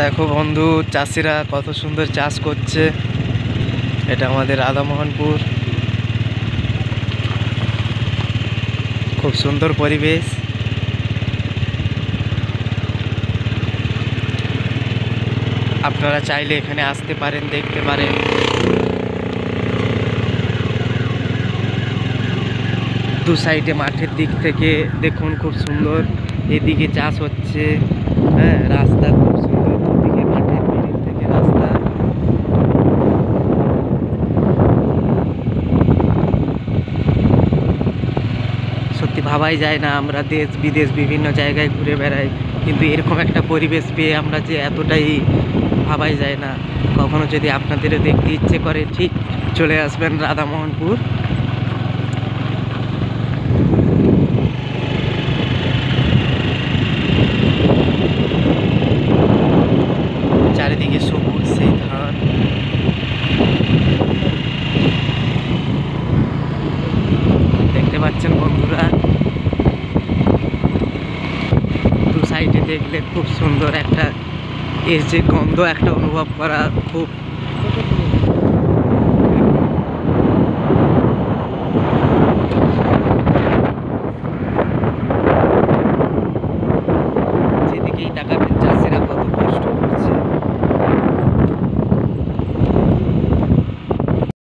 দেখো বন্ধু, চাষিরা কত সুন্দর চাষ করছে। এটা আমাদের রাধামোহনপুর খুব সুন্দর পরিবেশ। আপনারা চাইলে এখানে আসতে পারেন, দেখতে পারেন। দু সাইডে মাঠের দিক থেকে দেখুন, খুব সুন্দর। এদিকে চাষ হচ্ছে। হ্যাঁ রাস্তা খুব সুন্দর দুদিকে মাঠের মিডিল থেকে রাস্তা সত্যি ভাবাই যায় না, আমরা দেশ, বিদেশ বিভিন্ন জায়গায় ঘুরে বেড়াই। কিন্তু এরকম একটা পরিবেশ পেয়ে আমরা যে এতটাই ভাবাই যায় না। কখনো যদি আপনাদেরও দেখতে ইচ্ছে করে, ঠিক চলে আসবেন রাধামোহনপুর। চারিদিকে সবুজ সেই ধান। দেখতে পাচ্ছেন বন্ধুরা দু সাইডে দেখলে খুব সুন্দর একটা এর যে গন্ধ একটা অনুভব করা খুব